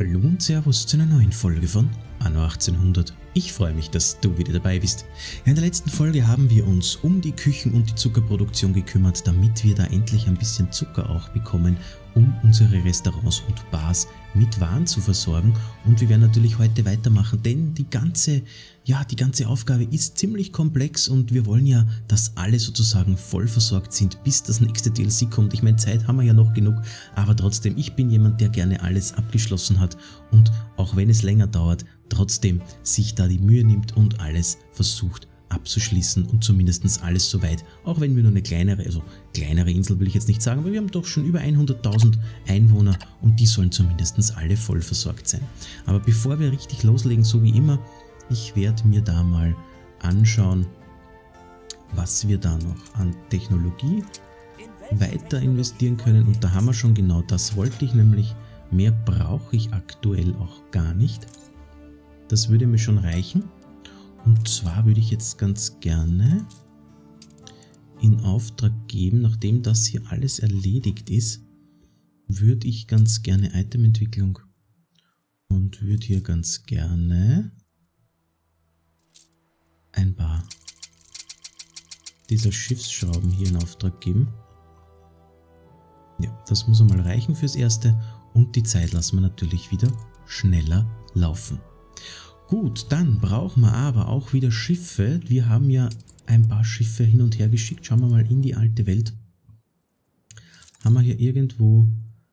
Hallo und Servus zu einer neuen Folge von Anno 1800. Ich freue mich, dass du wieder dabei bist. in der letzten Folge haben wir uns um die Küchen- und die Zuckerproduktion gekümmert, damit wir da endlich ein bisschen Zucker auch bekommen, um unsere Restaurants und Bars mit Waren zu versorgen. Und wir werden natürlich heute weitermachen, denn die ganze, ja, die ganze Aufgabe ist ziemlich komplex und wir wollen ja, dass alle sozusagen voll versorgt sind, bis das nächste DLC kommt. Ich meine, Zeit haben wir ja noch genug, aber trotzdem, ich bin jemand, der gerne alles abgeschlossen hat und auch wenn es länger dauert, trotzdem sich da die Mühe nimmt und alles versucht abzuschließen und zumindest alles soweit, auch wenn wir nur eine kleinere, also kleinere Insel will ich jetzt nicht sagen, aber wir haben doch schon über 100.000 Einwohner und die sollen zumindest alle voll versorgt sein. Aber bevor wir richtig loslegen, so wie immer, ich werde mir da mal anschauen, was wir da noch an Technologie weiter investieren können und da haben wir schon genau das wollte ich nämlich, mehr brauche ich aktuell auch gar nicht. Das würde mir schon reichen. Und zwar würde ich jetzt ganz gerne in Auftrag geben, nachdem das hier alles erledigt ist, würde ich ganz gerne Itementwicklung und würde hier ganz gerne ein paar dieser Schiffsschrauben hier in Auftrag geben. Ja, das muss einmal reichen fürs Erste und die Zeit lassen wir natürlich wieder schneller laufen. Gut, dann brauchen wir aber auch wieder Schiffe. Wir haben ja ein paar Schiffe hin und her geschickt. Schauen wir mal in die alte Welt. Haben wir hier irgendwo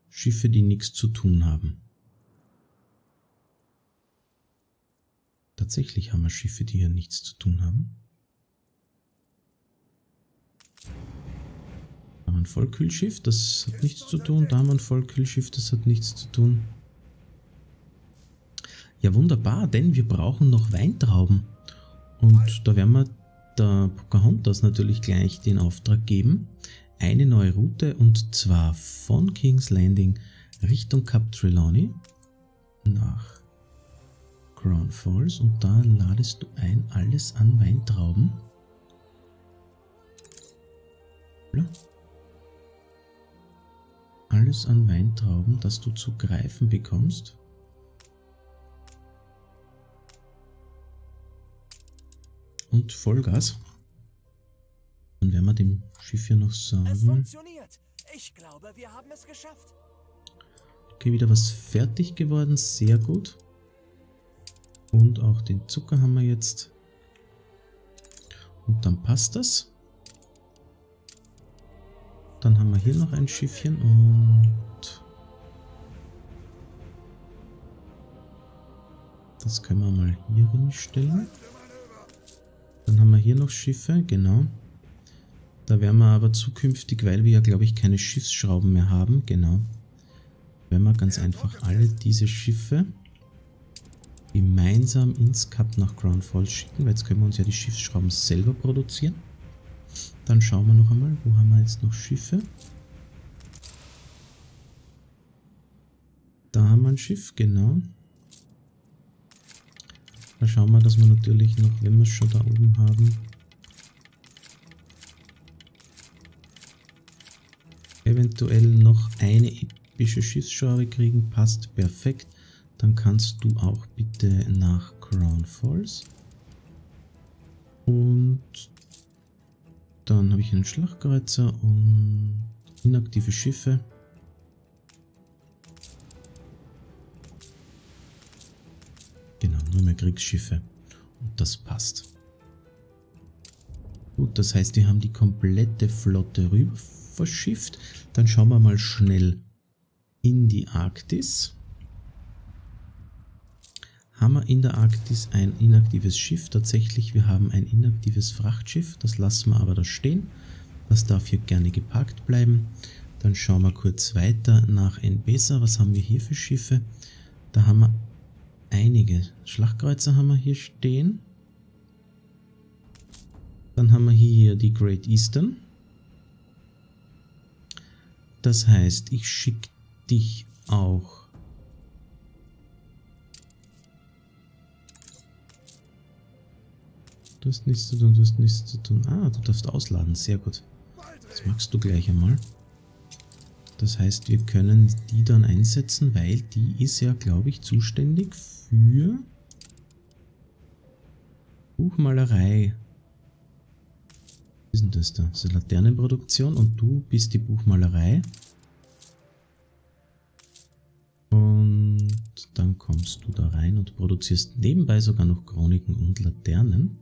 Schiffe, die nichts zu tun haben? Tatsächlich haben wir Schiffe, die hier nichts zu tun haben. Da haben wir ein Vollkühlschiff, das hat nichts zu tun. Da haben wir ein Vollkühlschiff, das hat nichts zu tun. Ja, wunderbar, denn wir brauchen noch Weintrauben. Und da werden wir der Pocahontas natürlich gleich den Auftrag geben. Eine neue Route und zwar von King's Landing Richtung Cap Trelawney nach Crown Falls und da ladest du ein alles an Weintrauben. Alles an Weintrauben, das du zu greifen bekommst. Und Vollgas. Dann werden wir dem Schiff hier noch sagen. Es funktioniert. Ich glaube, wir haben es geschafft. Okay, wieder was fertig geworden. Sehr gut. Und auch den Zucker haben wir jetzt. Und dann passt das. Dann haben wir hier noch ein Schiffchen und das können wir mal hier hinstellen. Dann haben wir hier noch Schiffe, genau. Da werden wir aber zukünftig, weil wir ja glaube ich keine Schiffsschrauben mehr haben, genau. Werden wir ganz einfach alle diese Schiffe gemeinsam ins Cup nach Crown Falls schicken, weil jetzt können wir uns ja die Schiffsschrauben selber produzieren. Dann schauen wir noch einmal, wo haben wir jetzt noch Schiffe? Da haben wir ein Schiff, genau. Da schauen wir, dass wir natürlich noch, wenn wir es schon da oben haben, eventuell noch eine epische Schiffsschraube kriegen. Passt perfekt. Dann kannst du auch bitte nach Crown Falls. Und dann habe ich einen Schlachtkreuzer und inaktive Schiffe. Nur mehr Kriegsschiffe. Und das passt. Gut, das heißt, wir haben die komplette Flotte rüber verschifft. Dann schauen wir mal schnell in die Arktis. Haben wir in der Arktis ein inaktives Schiff? Tatsächlich, wir haben ein inaktives Frachtschiff. Das lassen wir aber da stehen. Das darf hier gerne geparkt bleiben. Dann schauen wir kurz weiter nach Enbesa. Was haben wir hier für Schiffe? Da haben wir einige Schlachtkreuzer haben wir hier stehen. Dann haben wir hier die Great Eastern. Das heißt, ich schicke dich auch Du hast nichts zu tun, du hast nichts zu tun. Ah, du darfst ausladen, sehr gut. Das magst du gleich einmal. Das heißt, wir können die dann einsetzen, weil die ist ja, glaube ich, zuständig für Buchmalerei. Was ist denn das da? Das ist Laternenproduktion und du bist die Buchmalerei. Und dann kommst du da rein und produzierst nebenbei sogar noch Chroniken und Laternen.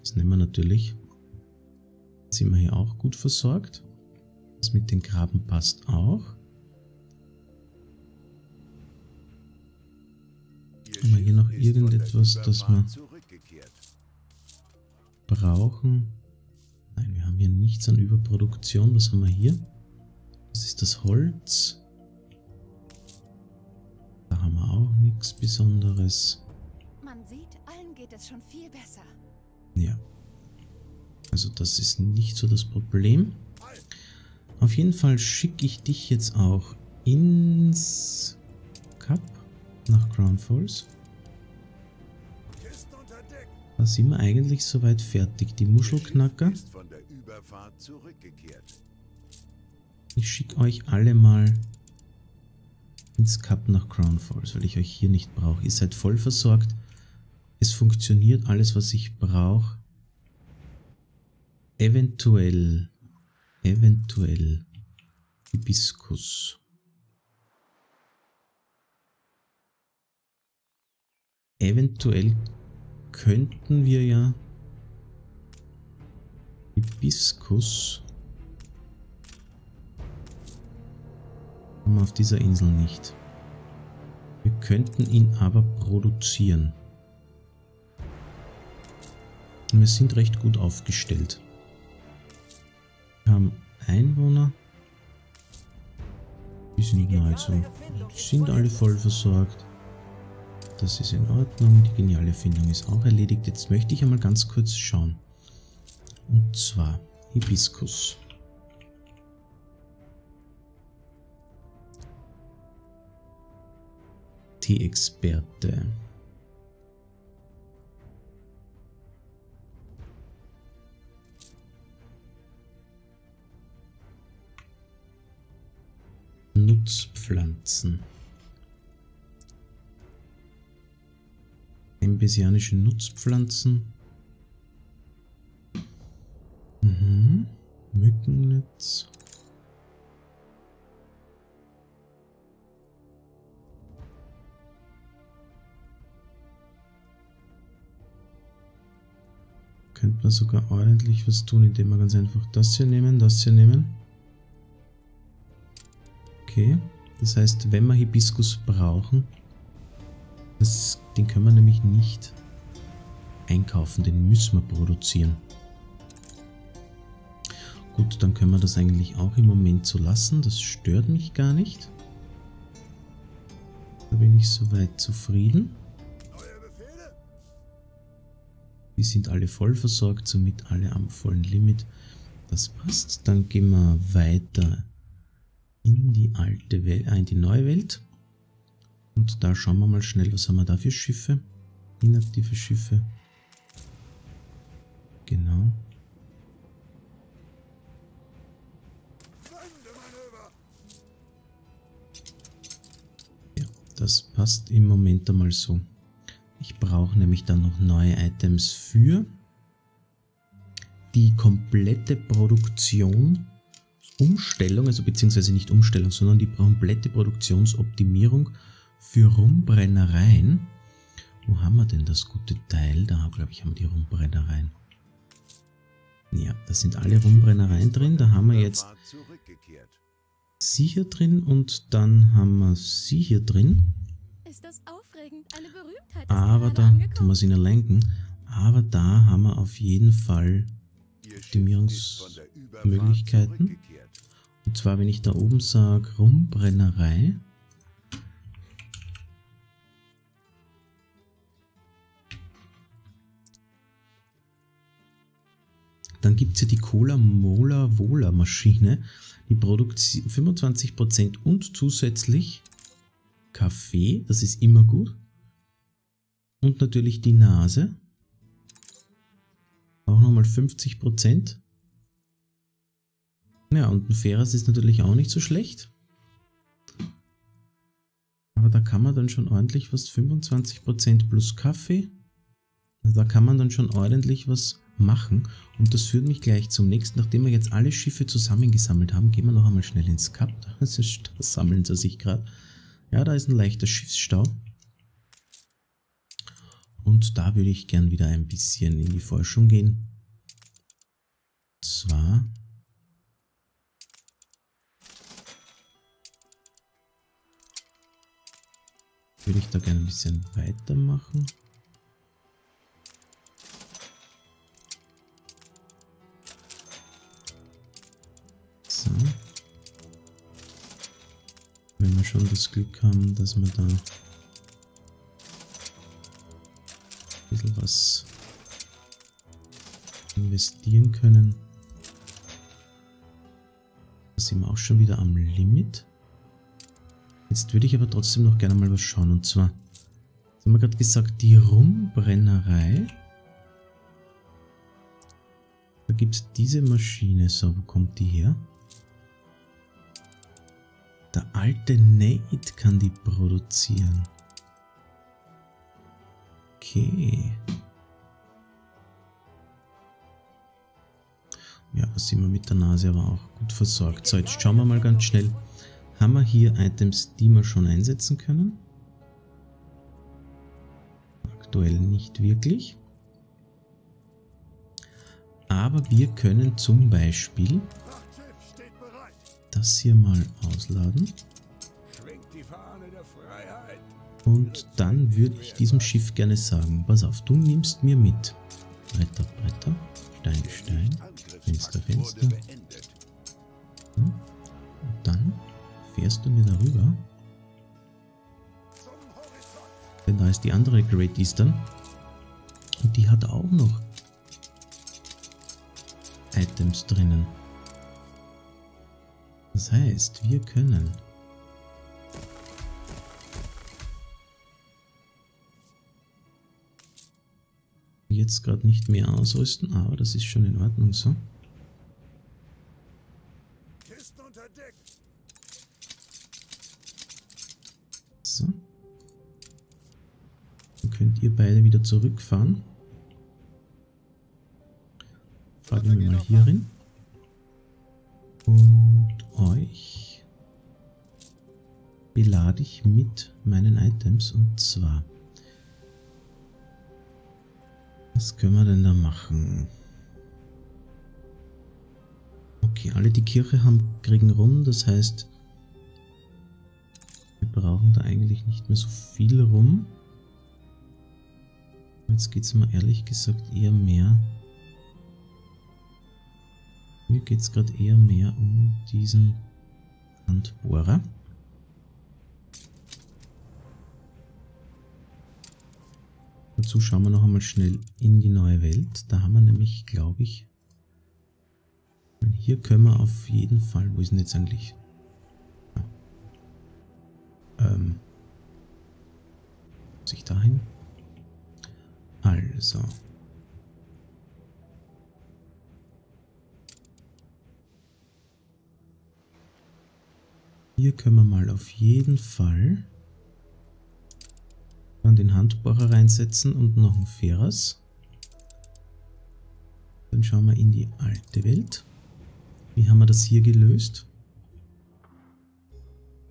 Das nehmen wir natürlich. Sind wir hier auch gut versorgt. Das mit den Graben passt auch. Haben wir hier noch irgendetwas, das wir brauchen? Nein, wir haben hier nichts an Überproduktion. Was haben wir hier? Das ist das Holz. Da haben wir auch nichts Besonderes. Man sieht, allen geht es schon viel besser. Ja. Also das ist nicht so das Problem. Auf jeden Fall schicke ich dich jetzt auch ins Cup nach Crown Falls. Da sind wir eigentlich soweit fertig. Die Muschelknacker. Ich schicke euch alle mal ins Cup nach Crown Falls, weil ich euch hier nicht brauche. Ihr seid voll versorgt. Es funktioniert alles, was ich brauche. Eventuell, eventuell Hibiskus. Eventuell könnten wir ja Hibiskus haben auf dieser Insel nicht. Wir könnten ihn aber produzieren. Wir sind recht gut aufgestellt. Wir haben Einwohner. Die sind nahezu. Die sind alle voll versorgt. Das ist in Ordnung. Die geniale Erfindung ist auch erledigt. Jetzt möchte ich einmal ganz kurz schauen. Und zwar Hibiskus. Tee-Experte. Nutzpflanzen. Embesianische Nutzpflanzen. Mhm. Mückennetz. Könnte man sogar ordentlich was tun, indem wir ganz einfach das hier nehmen, das hier nehmen. Okay, das heißt, wenn wir Hibiskus brauchen, das, den können wir nämlich nicht einkaufen, den müssen wir produzieren. Gut, dann können wir das eigentlich auch im Moment so lassen, das stört mich gar nicht. Da bin ich soweit zufrieden. Die sind alle voll versorgt, somit alle am vollen Limit. Das passt. Dann gehen wir weiter in die alte Welt, äh, in die neue Welt. Und da schauen wir mal schnell, was haben wir da für Schiffe? Inaktive Schiffe. Genau. Ja, das passt im Moment einmal so. Ich brauche nämlich dann noch neue Items für die komplette Produktion, Umstellung, also beziehungsweise nicht Umstellung, sondern die komplette Produktionsoptimierung für Rumbrennereien. Wo haben wir denn das gute Teil? Da glaube ich haben wir die Rumbrennereien. Ja, da sind alle Rumbrennereien drin. Da haben wir jetzt sie hier drin und dann haben wir sie hier drin. Ist das aufregend? Eine Berühmtheit ist Aber da, tun wir sie nur lenken. Aber da haben wir auf jeden Fall Optimierungsmöglichkeiten. Und zwar, wenn ich da oben sage, Rumbrennerei. Dann gibt es ja die Cola Mola Vola Maschine. Die produziert 25% und zusätzlich Kaffee. Das ist immer gut. Und natürlich die Nase. Auch nochmal 50%. Ja, und ein Ferras ist natürlich auch nicht so schlecht. Aber da kann man dann schon ordentlich was, 25% plus Kaffee. Also da kann man dann schon ordentlich was machen. Und das führt mich gleich zum nächsten. Nachdem wir jetzt alle Schiffe zusammengesammelt haben, gehen wir noch einmal schnell ins Kap. Da sammeln sie sich gerade. Ja, da ist ein leichter Schiffsstau. Und da würde ich gern wieder ein bisschen in die Forschung gehen. Und zwar würde ich da gerne ein bisschen weitermachen. Wenn wir schon das Glück haben, dass wir da ein bisschen was investieren können. Da sind wir auch schon wieder am Limit. Jetzt würde ich aber trotzdem noch gerne mal was schauen. Und zwar, jetzt haben wir gerade gesagt, die Rumbrennerei. Da gibt es diese Maschine. So, wo kommt die her? Der alte Nate kann die produzieren. Okay. Ja, sind wir mit der Nase aber auch gut versorgt. So, jetzt schauen wir mal ganz schnell. Haben wir hier Items, die wir schon einsetzen können? Aktuell nicht wirklich. Aber wir können zum Beispiel das hier mal ausladen. Und dann würde ich diesem Schiff gerne sagen, pass auf, du nimmst mir mit. Bretter, Bretter, Stein, Stein, Fenster, Fenster. Und dann fährst du mir darüber. Denn da ist die andere Great Eastern. Und die hat auch noch Items drinnen. Das heißt, wir können jetzt gerade nicht mehr ausrüsten, aber das ist schon in Ordnung so. Dann könnt ihr beide wieder zurückfahren. Fahrt ihr mal hier rein. Und euch belade ich mit meinen Items und zwar was können wir denn da machen? Okay, alle die Kirche haben, kriegen rum, das heißt, wir brauchen da eigentlich nicht mehr so viel rum. Jetzt geht es mir ehrlich gesagt eher mehr. Mir geht es gerade eher mehr um diesen Handbohrer. Dazu schauen wir noch einmal schnell in die neue Welt. Da haben wir nämlich, glaube ich, hier können wir auf jeden Fall, wo ist denn jetzt eigentlich? Ähm, muss ich dahin? Also. Hier können wir mal auf jeden Fall dann den Handbohrer reinsetzen und noch ein Ferras. Dann schauen wir in die alte Welt. Wie haben wir das hier gelöst?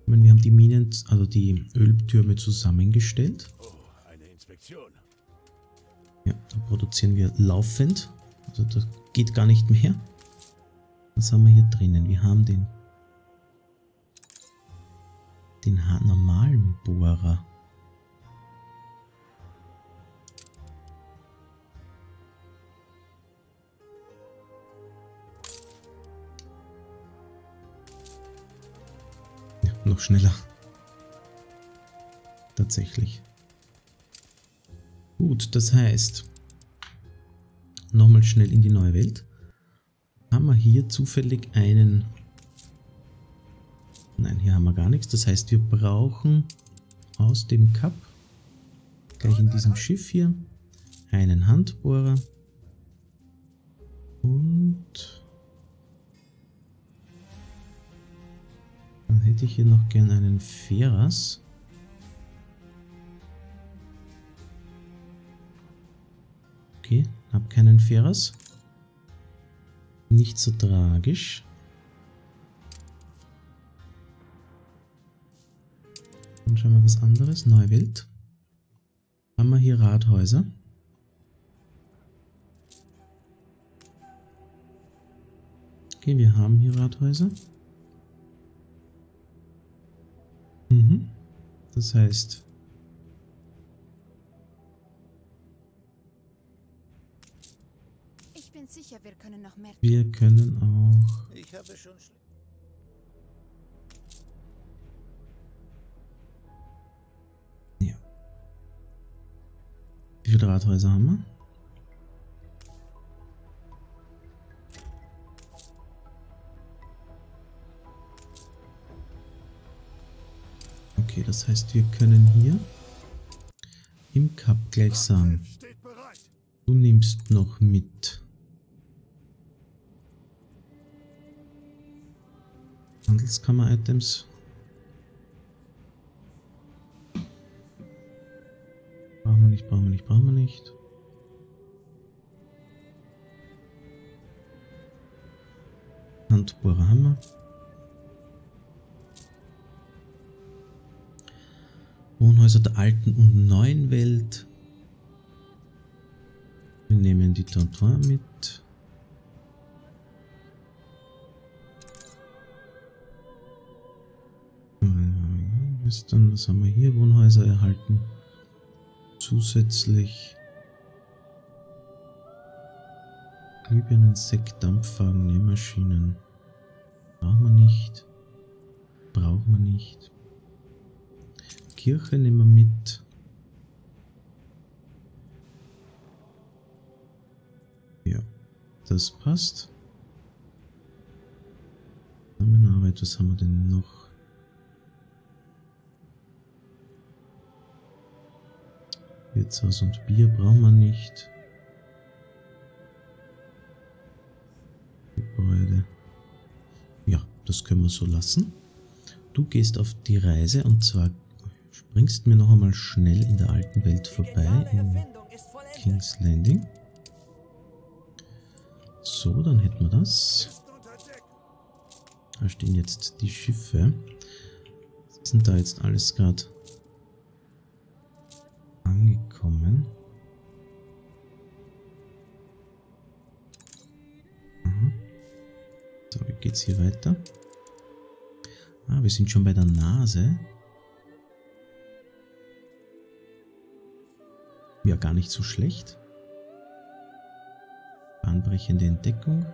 Ich meine, wir haben die Minen, also die Öltürme zusammengestellt. Oh, eine Inspektion. Ja, da produzieren wir laufend. Also das geht gar nicht mehr. Was haben wir hier drinnen? Wir haben den den normalen Bohrer. noch schneller. Tatsächlich. Gut, das heißt, nochmal schnell in die neue Welt. Haben wir hier zufällig einen... Nein, hier haben wir gar nichts. Das heißt, wir brauchen aus dem Cup, gleich in diesem Schiff hier, einen Handbohrer und hätte ich hier noch gern einen Feras. Okay, hab keinen Feras. Nicht so tragisch. Dann schauen wir was anderes. Neuwelt. Haben wir hier Rathäuser. Okay, wir haben hier Rathäuser. Mhm. Das heißt... sicher, wir können noch mehr. Wir können auch... Ich habe schon Ja. Wie viele Rathäuser haben wir? Okay, das heißt, wir können hier im Cup gleich sagen, steht bereit. du nimmst noch mit Handelskammer-Items. Brauchen wir nicht, brauchen wir nicht, brauchen wir nicht. Handbohrer wir. Wohnhäuser der alten und neuen Welt. Wir nehmen die Tonton mit. Ist dann, was haben wir hier? Wohnhäuser erhalten. Zusätzlich Glühbirnen, Sekt, Dampfwagen, Nähmaschinen. Brauchen wir nicht. Brauchen wir nicht. Kirche nehmen wir mit. Ja, das passt. Zusammenarbeit, was haben wir denn noch? Wirtshaus und Bier brauchen wir nicht. Gebäude. Ja, das können wir so lassen. Du gehst auf die Reise und zwar springst mir noch einmal schnell in der alten Welt vorbei in King's Landing. So, dann hätten wir das. Ist. Da stehen jetzt die Schiffe. Was sind da jetzt alles gerade angekommen? Aha. So, wie geht's hier weiter? Ah, wir sind schon bei der Nase. Ja, gar nicht so schlecht. Bahnbrechende Entdeckung.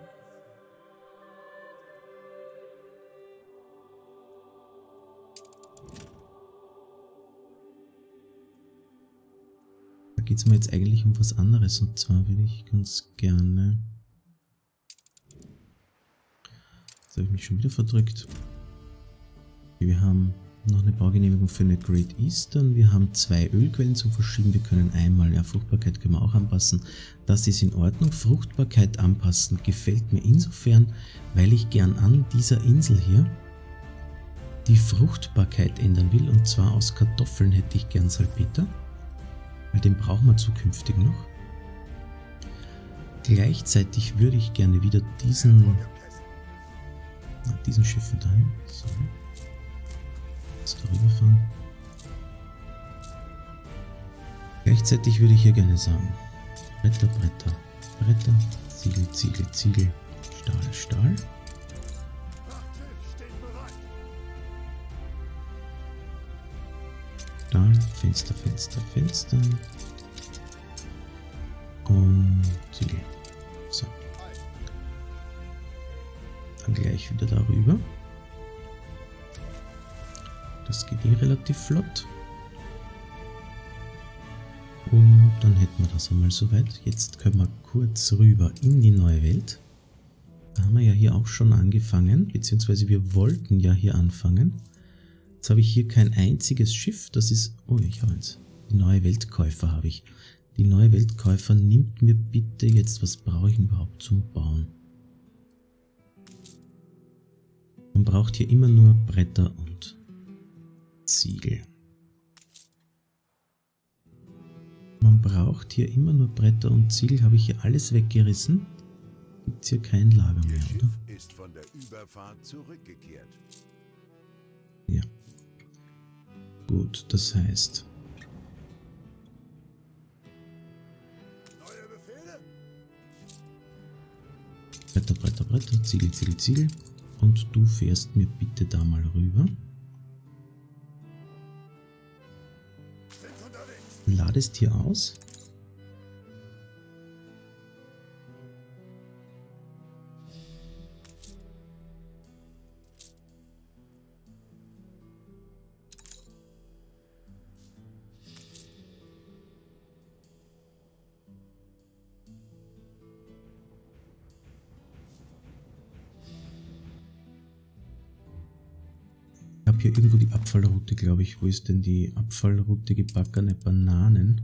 Geht es mir jetzt eigentlich um was anderes und zwar würde ich ganz gerne. Jetzt habe ich mich schon wieder verdrückt. Wir haben noch eine Baugenehmigung für eine Great Eastern. Wir haben zwei Ölquellen zum Verschieben. Wir können einmal, ja, Fruchtbarkeit können wir auch anpassen. Das ist in Ordnung. Fruchtbarkeit anpassen gefällt mir insofern, weil ich gern an dieser Insel hier die Fruchtbarkeit ändern will. Und zwar aus Kartoffeln hätte ich gern Salpeter. Weil den brauchen wir zukünftig noch. Gleichzeitig würde ich gerne wieder diesen, diesen Schiffen dahin. Sorry. Jetzt darüber fahren. Gleichzeitig würde ich hier gerne sagen: Bretter, Bretter, Bretter, Ziegel, Ziegel, Ziegel, Stahl, Stahl. Stahl, Fenster, Fenster, Fenster. Und Ziegel. So. Dann gleich wieder darüber. Das geht eh relativ flott. Und dann hätten wir das einmal soweit. Jetzt können wir kurz rüber in die neue Welt. Da haben wir ja hier auch schon angefangen, beziehungsweise wir wollten ja hier anfangen. Jetzt habe ich hier kein einziges Schiff, das ist... Oh, ich habe eins. Die neue Weltkäufer habe ich. Die neue Weltkäufer nimmt mir bitte jetzt, was brauche ich überhaupt zum Bauen? Man braucht hier immer nur Bretter und Ziegel. Man braucht hier immer nur Bretter und Ziegel. Habe ich hier alles weggerissen? Gibt es hier kein Lager mehr, oder? ist von der Überfahrt zurückgekehrt. Ja. Gut, das heißt, Neue Befehle? Bretter, Bretter, Bretter, Ziegel, Ziegel, Ziegel. Und du fährst mir bitte da mal rüber. Ladest hier aus. Irgendwo die Abfallroute, glaube ich. Wo ist denn die Abfallroute gebackene Bananen?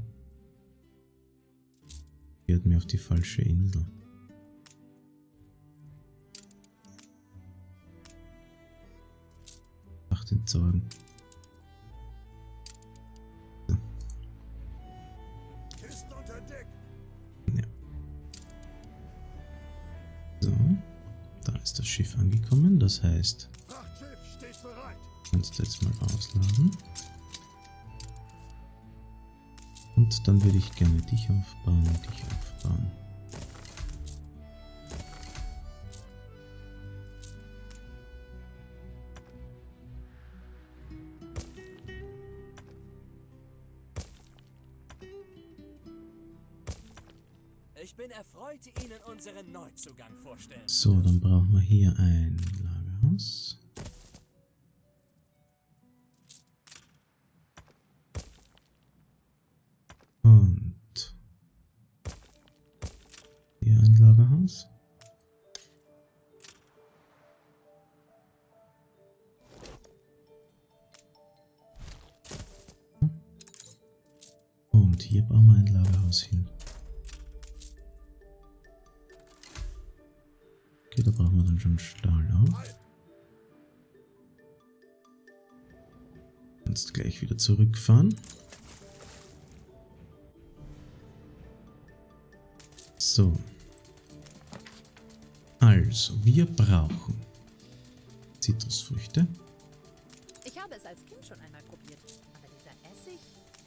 Hat mir auf die falsche Insel. Macht unter Deck. So, da ist das Schiff angekommen. Das heißt. Du jetzt mal ausladen. Und dann würde ich gerne dich aufbauen, dich aufbauen. Ich bin erfreut, Ihnen unseren Neuzugang vorstellen. So, dann brauchen wir hier ein Kannst gleich wieder zurückfahren. So. Also, wir brauchen Zitrusfrüchte. Ich habe es als Kind schon einmal probiert. Aber dieser Essig.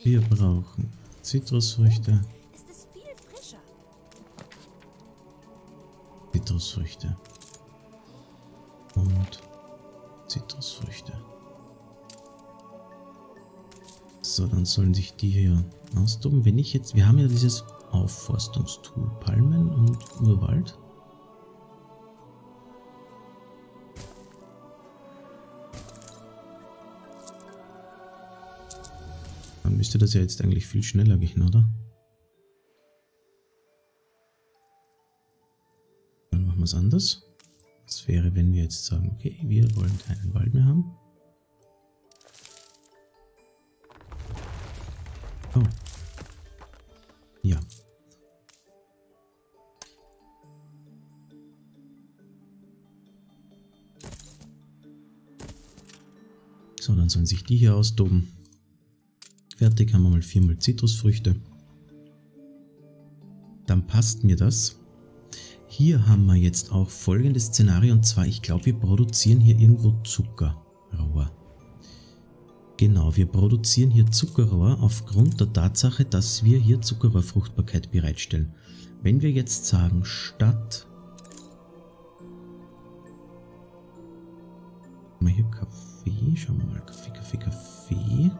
Wir brauchen Zitrusfrüchte. Zitrusfrüchte. Und Zitrusfrüchte. So, dann sollen sich die hier austoben. Wenn ich jetzt, wir haben ja dieses Aufforstungstool, Palmen und Urwald. Dann müsste das ja jetzt eigentlich viel schneller gehen, oder? Dann machen wir es anders. Was wäre, wenn wir jetzt sagen, okay, wir wollen keinen Wald mehr haben. Oh. Ja. So, dann sollen sich die hier austoben. Fertig haben wir mal viermal Zitrusfrüchte. Dann passt mir das. Hier haben wir jetzt auch folgendes Szenario und zwar, ich glaube, wir produzieren hier irgendwo Zuckerrohr. Genau, wir produzieren hier Zuckerrohr aufgrund der Tatsache, dass wir hier Zuckerrohrfruchtbarkeit bereitstellen. Wenn wir jetzt sagen, statt... Wir hier Kaffee? Schauen wir mal, Kaffee, Kaffee, Kaffee.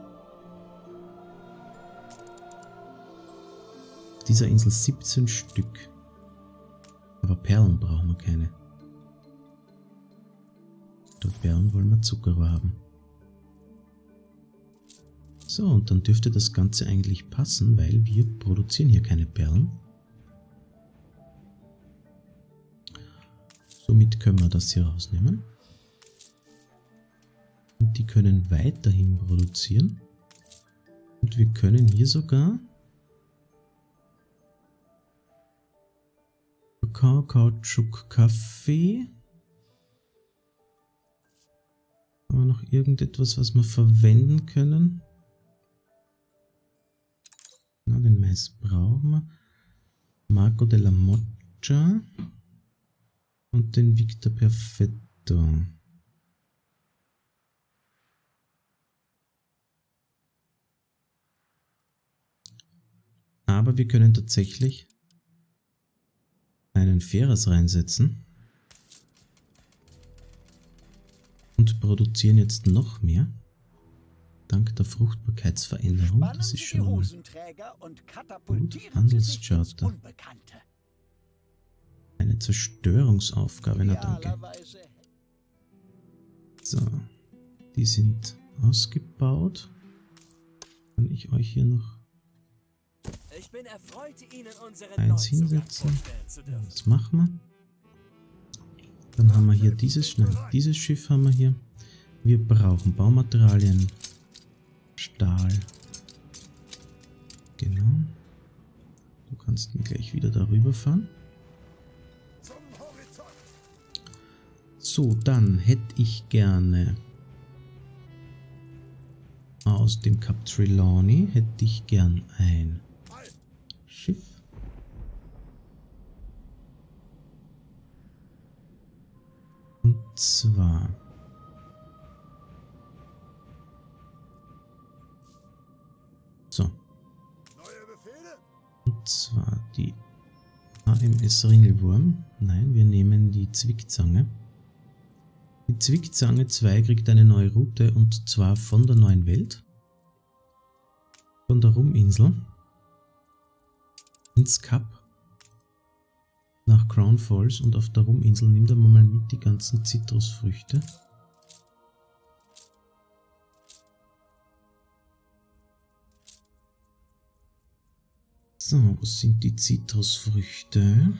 Auf dieser Insel 17 Stück. Aber Perlen brauchen wir keine. Durch Perlen wollen wir Zuckerrohr haben. So, und dann dürfte das Ganze eigentlich passen, weil wir produzieren hier keine Perlen. Somit können wir das hier rausnehmen. Und die können weiterhin produzieren. Und wir können hier sogar Kakao, Kautschuk, Kaffee. noch irgendetwas, was wir verwenden können? Den Mais brauchen wir. Marco della Moggia und den Victor Perfetto. Aber wir können tatsächlich einen Ferres reinsetzen und produzieren jetzt noch mehr. Dank der Fruchtbarkeitsveränderung. Das ist schon mal gut. Handelscharter. Eine Zerstörungsaufgabe, na danke. So, die sind ausgebaut. Kann ich euch hier noch eins hinsetzen? Das machen wir. Dann haben wir hier dieses, nein, dieses Schiff haben wir hier. Wir brauchen Baumaterialien, Stahl. Genau. Du kannst mir gleich wieder darüber fahren. So, dann hätte ich gerne aus dem Cap Trelawney hätte ich gern ein Schiff. Und zwar Und zwar die AMS Ringelwurm. Nein, wir nehmen die Zwickzange. Die Zwickzange 2 kriegt eine neue Route und zwar von der neuen Welt. Von der Ruminsel. Ins Kap. Nach Crown Falls und auf der Ruminsel nimmt er mal mit die ganzen Zitrusfrüchte. So, wo sind die Zitrusfrüchte?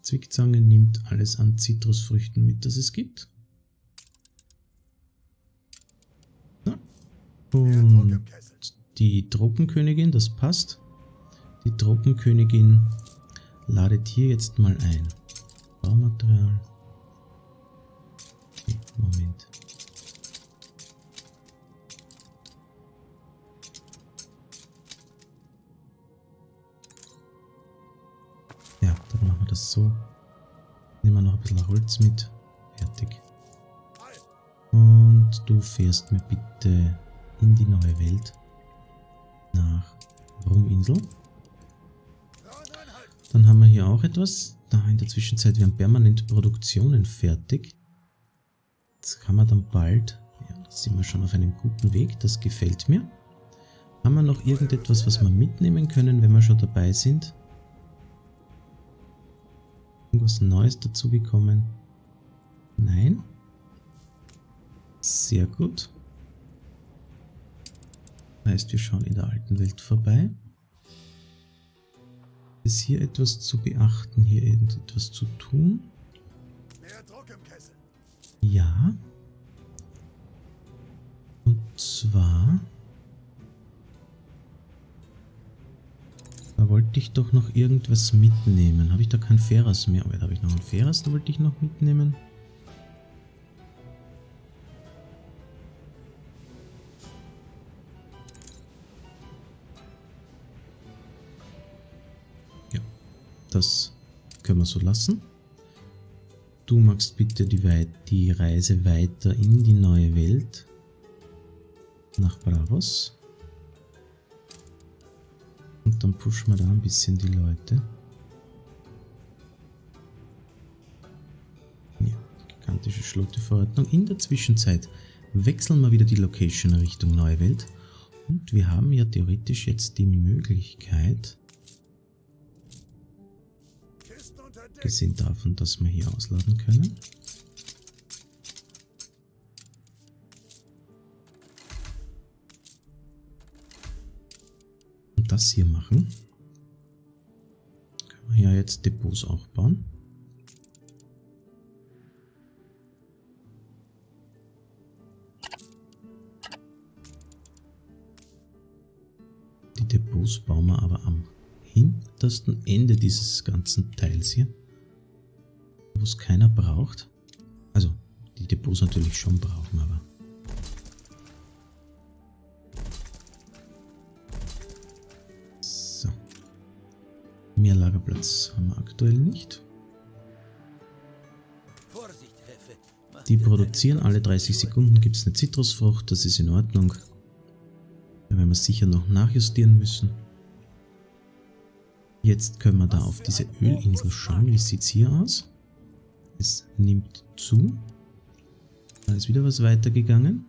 Zwickzange nimmt alles an Zitrusfrüchten mit, das es gibt. Und die Tropenkönigin, das passt. Die Tropenkönigin ladet hier jetzt mal ein. Baumaterial. Moment. Ja, dann machen wir das so. Nehmen wir noch ein bisschen Holz mit. Fertig. Und du fährst mir bitte in die neue Welt nach Ruminsel. Dann haben wir hier auch etwas. Da in der Zwischenzeit werden permanent Produktionen fertig. Jetzt kann man dann bald, ja, da sind wir schon auf einem guten Weg, das gefällt mir. Haben wir noch irgendetwas, was wir mitnehmen können, wenn wir schon dabei sind? Irgendwas Neues dazugekommen? Nein? Sehr gut. Heißt, wir schauen in der alten Welt vorbei. Ist hier etwas zu beachten, hier etwas zu tun? Ja. Und zwar... Da wollte ich doch noch irgendwas mitnehmen. Habe ich da kein Ferras mehr? Aber da habe ich noch ein Ferras, da wollte ich noch mitnehmen. Das können wir so lassen. Du machst bitte die, Weit die Reise weiter in die neue Welt. Nach Bravos. Und dann pushen wir da ein bisschen die Leute. Ja, gigantische Schlotteverordnung. In der Zwischenzeit wechseln wir wieder die Location Richtung Neue Welt. Und wir haben ja theoretisch jetzt die Möglichkeit, gesehen davon, dass wir hier ausladen können. das hier machen. Können wir ja jetzt Depots auch bauen. Depots bauen wir aber am hintersten Ende dieses ganzen Teils hier. Wo es keiner braucht. Also, die Depots natürlich schon brauchen, aber... So. Mehr Lagerplatz haben wir aktuell nicht. Die produzieren alle 30 Sekunden, gibt es eine Zitrusfrucht, das ist in Ordnung. Da werden wir sicher noch nachjustieren müssen. Jetzt können wir da auf diese Ölinsel schauen. Wie sieht es hier aus? Es nimmt zu. Da ist wieder was weitergegangen.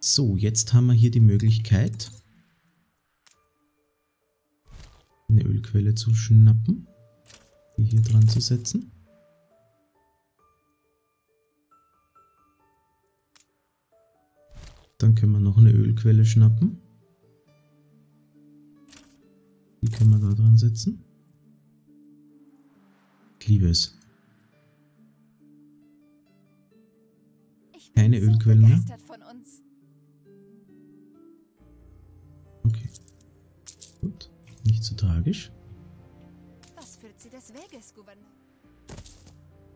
So, jetzt haben wir hier die Möglichkeit, eine Ölquelle zu schnappen, die hier dran zu setzen. Dann können wir noch eine Ölquelle schnappen. Die können wir da dran setzen. Ich liebe es. Keine so Ölquellen mehr? uns. Okay. Gut. Nicht so tragisch.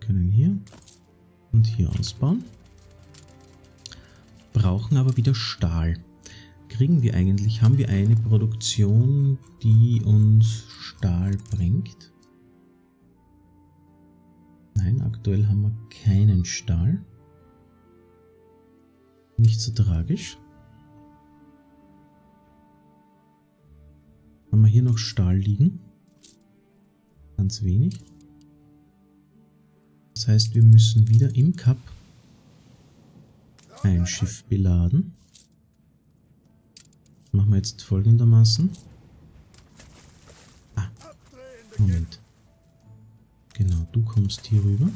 Können hier und hier ausbauen. Brauchen aber wieder Stahl. Kriegen wir eigentlich, haben wir eine Produktion, die uns Stahl bringt? Nein, aktuell haben wir keinen Stahl. Nicht so tragisch. Haben wir hier noch Stahl liegen? Ganz wenig. Das heißt, wir müssen wieder im Cup ein Schiff beladen. Machen wir jetzt folgendermaßen. Ah, Moment. Genau, du kommst hier rüber.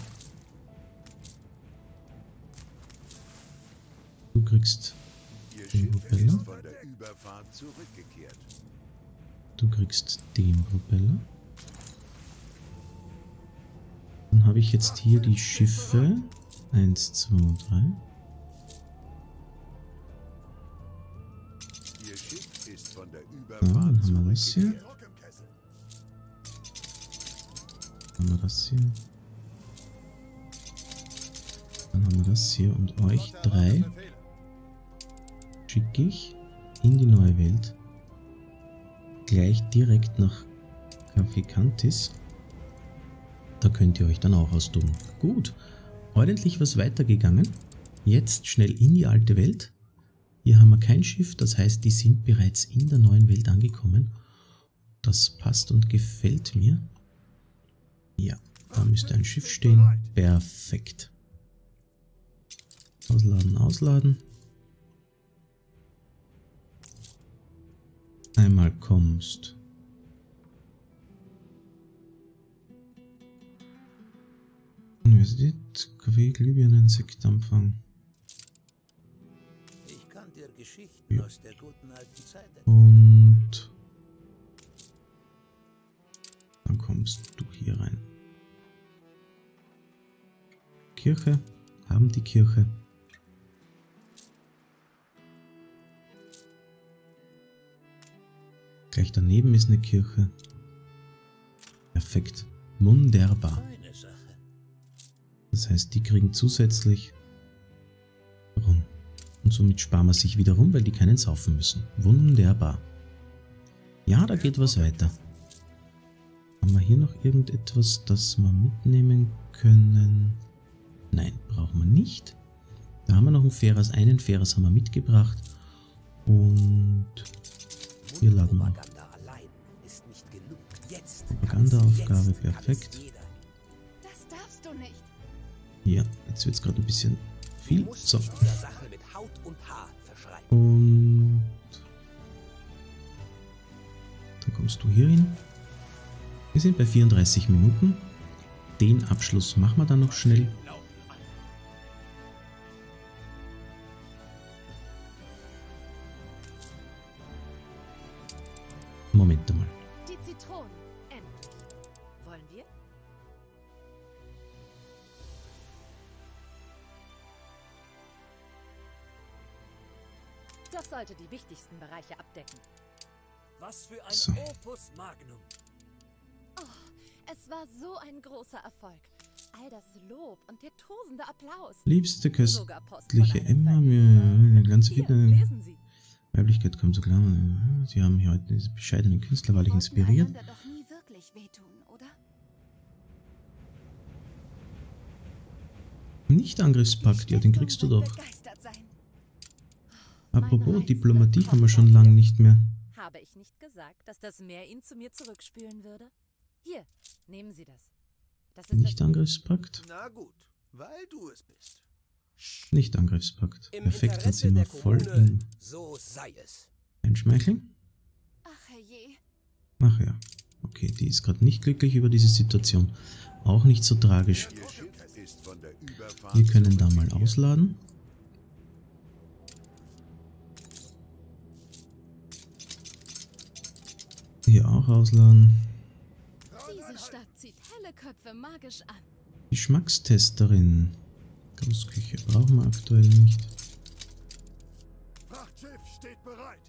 Du kriegst Den Propeller? Du kriegst den Propeller. Dann habe ich jetzt hier die Schiffe. 1, 2, 3. Überfahrt dann haben wir das hier. Dann haben wir das hier. Dann haben wir das hier. Und euch drei schicke ich in die neue Welt. Gleich direkt nach Café Cantis. Da könnt ihr euch dann auch austoben. Gut, ordentlich was weitergegangen. Jetzt schnell in die alte Welt. Hier haben wir kein Schiff, das heißt, die sind bereits in der neuen Welt angekommen. Das passt und gefällt mir. Ja, da müsste ein Schiff stehen. Perfekt. Ausladen, ausladen. Einmal kommst. Universität, Kaffee, Glühbirnen, Sektempfang. Ja. aus der guten alten Zeit erzählen. Und dann kommst du hier rein. Kirche, haben die Kirche. Gleich daneben ist eine Kirche. Perfekt. Wunderbar. Das heißt, die kriegen zusätzlich rum. Und somit sparen wir sich wieder rum, weil die keinen saufen müssen. Wunderbar. Ja, da geht was weiter. Haben wir hier noch irgendetwas, das wir mitnehmen können? Nein, brauchen wir nicht. Da haben wir noch ein Ferras. Einen Ferras haben wir mitgebracht. Und hier laden wir. Propagandaaufgabe, perfekt. Ja, jetzt wird es gerade ein bisschen viel. So. und dann kommst du hier hin. Wir sind bei 34 Minuten. Den Abschluss machen wir dann noch schnell. Moment einmal. Die Zitronen. Endlich. Wollen wir? Das sollte die wichtigsten Bereiche abdecken. Was für ein So. Opus Magnum. Es war so ein großer Erfolg. All das Lob und der tosende Applaus. Liebste köstliche Emma, mir eine ganze Hier, Fitness. lesen Sie. Weiblichkeit kommt so klar. Sie haben hier heute diese bescheidenen Künstler wahrlich inspiriert. doch nie wirklich wehtun, oder? Nicht-Angriffspakt, ja, den kriegst du doch. begeistert. Apropos, Diplomatie haben wir schon lange nicht mehr. Habe ich nicht gesagt, dass das Meer ihn zu mir zurückspülen würde? Hier, nehmen Sie das. Das ist das Nicht-Angriffspakt? Na gut, weil du es bist. Nicht-Angriffspakt. Im Perfekt, dann sind wir voll im so sei es. Einschmeicheln. Ach herrje. Ach ja. Okay, die ist gerade nicht glücklich über diese Situation. Auch nicht so tragisch. Wir können da mal ausladen. Auch ausladen. Diese Stadt zieht helle Köpfe magisch an. Geschmackstesterin. Großküche brauchen wir aktuell nicht. Frachtschiff steht bereit.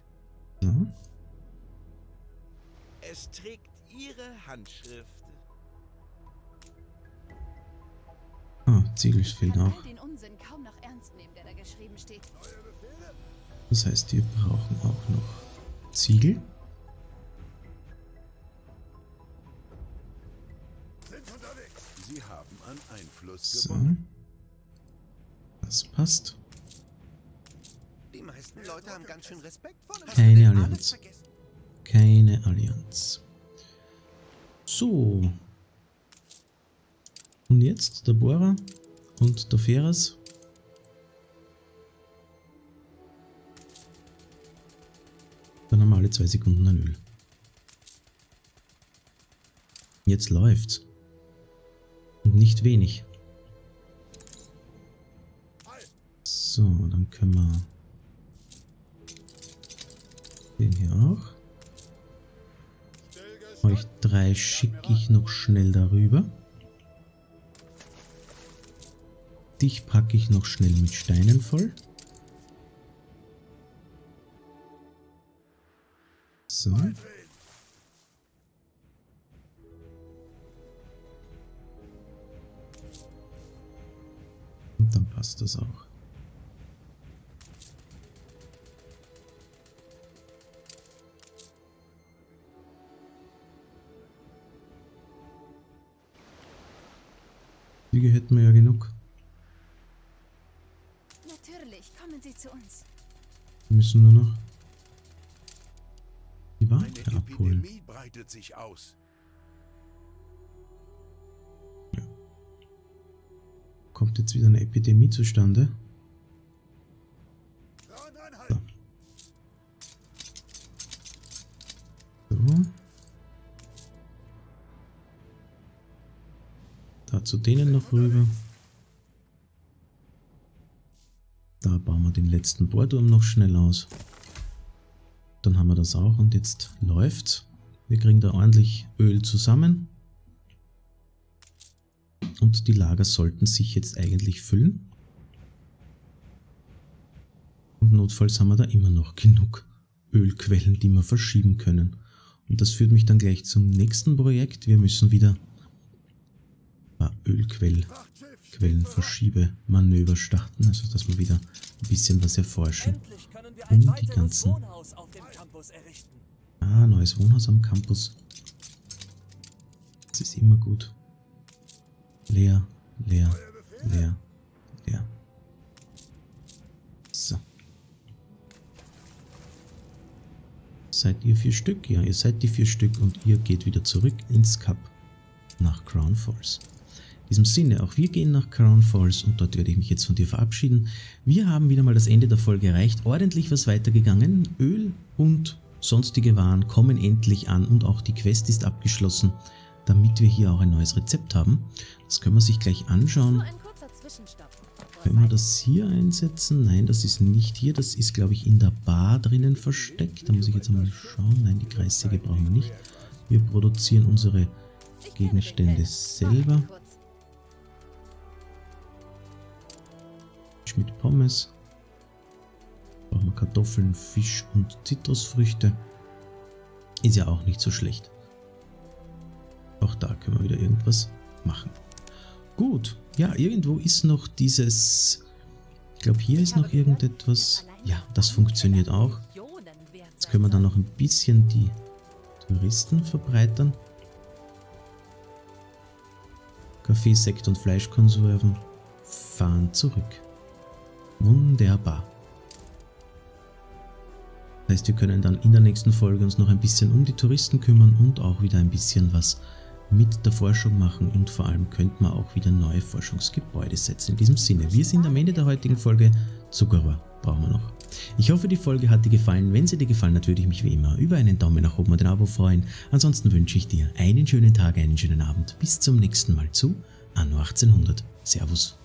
So. Es trägt Ihre Handschrift. Ah, Ziegel fehlt auch. all den Unsinn kaum noch ernst nehmen, der da geschrieben steht. Das heißt, wir brauchen auch noch Ziegel. Sie haben an Einfluss So. gewonnen. Das passt. Die meisten Leute haben ganz schön Respekt vor. Keine Allianz. Keine Allianz. So. Und jetzt der Bohrer und der Feras. Dann haben wir alle zwei Sekunden ein Öl. Jetzt läuft's. Nicht wenig. So, dann können wir den hier auch. Euch drei schicke ich noch schnell darüber. Dich packe ich noch schnell mit Steinen voll. So. Passt das auch. Züge hätten wir ja genug. Natürlich, kommen Sie zu uns. Wir müssen nur noch die Eine Ware abholen. Epidemie breitet sich aus. Kommt jetzt wieder eine Epidemie zustande? Anhalten. So. Da zu denen noch rüber. Da bauen wir den letzten Bohrturm noch schnell aus. Dann haben wir das auch und jetzt läuft's. Wir kriegen da ordentlich Öl zusammen. Und die Lager sollten sich jetzt eigentlich füllen. Und notfalls haben wir da immer noch genug Ölquellen, die wir verschieben können. Und das führt mich dann gleich zum nächsten Projekt. Wir müssen wieder ein Ölquellquellen Frachtschiff Verschiebemanöver starten, also dass wir wieder ein bisschen was erforschen. Ein die ganzen-. Ah, neues Wohnhaus am Campus. Das ist immer gut. Leer, leer, leer, leer. So. Seid ihr vier Stück? Ja, ihr seid die vier Stück und ihr geht wieder zurück ins Cup nach Crown Falls. In diesem Sinne, auch wir gehen nach Crown Falls und dort werde ich mich jetzt von dir verabschieden. Wir haben wieder mal das Ende der Folge erreicht. Ordentlich was weitergegangen. Öl und sonstige Waren kommen endlich an und auch die Quest ist abgeschlossen, damit wir hier auch ein neues Rezept haben. Das können wir sich gleich anschauen. Können wir das hier einsetzen? Nein, das ist nicht hier. Das ist, glaube ich, in der Bar drinnen versteckt. Da muss ich jetzt einmal schauen. Nein, die Kreissäge brauchen wir nicht. Wir produzieren unsere Gegenstände selber. Schmidt Pommes. Brauchen wir Kartoffeln, Fisch und Zitrusfrüchte. Ist ja auch nicht so schlecht. Auch da können wir wieder irgendwas machen. Gut, ja, irgendwo ist noch dieses... Ich glaube, hier ist noch irgendetwas... Ja, das funktioniert auch. Jetzt können wir dann noch ein bisschen die Touristen verbreitern. Kaffee, Sekt und Fleischkonserven fahren zurück. Wunderbar. Das heißt, wir können dann in der nächsten Folge uns noch ein bisschen um die Touristen kümmern und auch wieder ein bisschen was mit der Forschung machen und vor allem könnten wir auch wieder neue Forschungsgebäude setzen. In diesem Sinne, wir sind am Ende der heutigen Folge. Zuckerrohr brauchen wir noch. Ich hoffe, die Folge hat dir gefallen. Wenn sie dir gefallen hat, würde ich mich wie immer über einen Daumen nach oben und ein Abo freuen. Ansonsten wünsche ich dir einen schönen Tag, einen schönen Abend. Bis zum nächsten Mal zu Anno 1800. Servus.